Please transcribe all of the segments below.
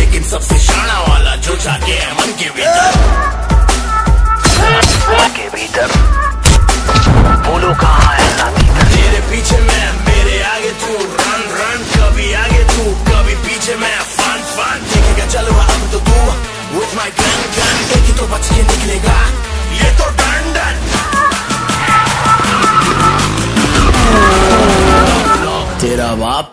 लेकिन सबसे शाना वाला जो जाके है मन के भीतर। के भीतर। बोलो कहाँ है पीछे मैं मेरे आगे तू। रन रन कभी आगे तू कभी पीछे मैं। फन फन देखेगा अब तो तू। तो बच के निकलेगा। ये तो डन डन तेरा बाप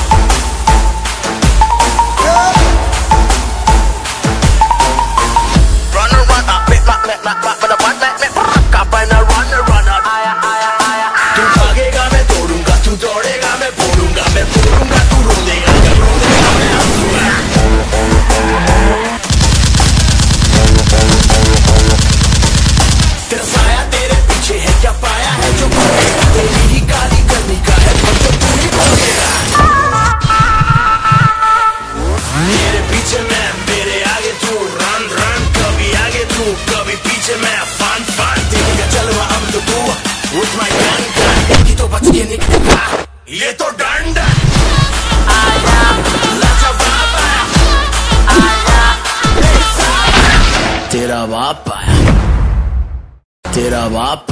DJ मैं fun fun. तेरी का चलवा अब तो तू उठ my गन गन की तो बच के निकला ये तो डंड तेरा बाप तेरा बाप